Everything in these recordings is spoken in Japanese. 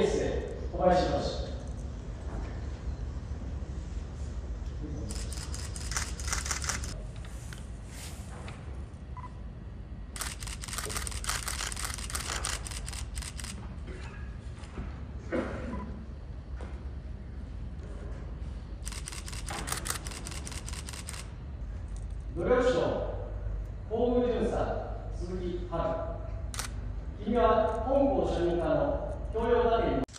ケースでお会いしましょう。努力賞皇務巡査鈴木春君は本校主任課の Toyota dele.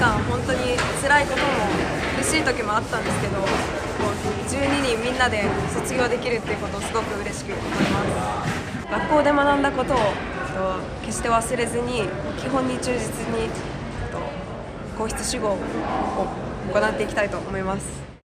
間本当に辛いことも苦しい時もあったんですけど12人みんなで卒業できるっていうことをすごく嬉しく思います。学校で学んだことを決して忘れずに基本に忠実に皇室守護を行っていきたいと思います。